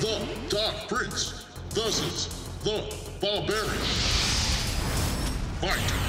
The Dark Prince versus the Barbarian. Fight!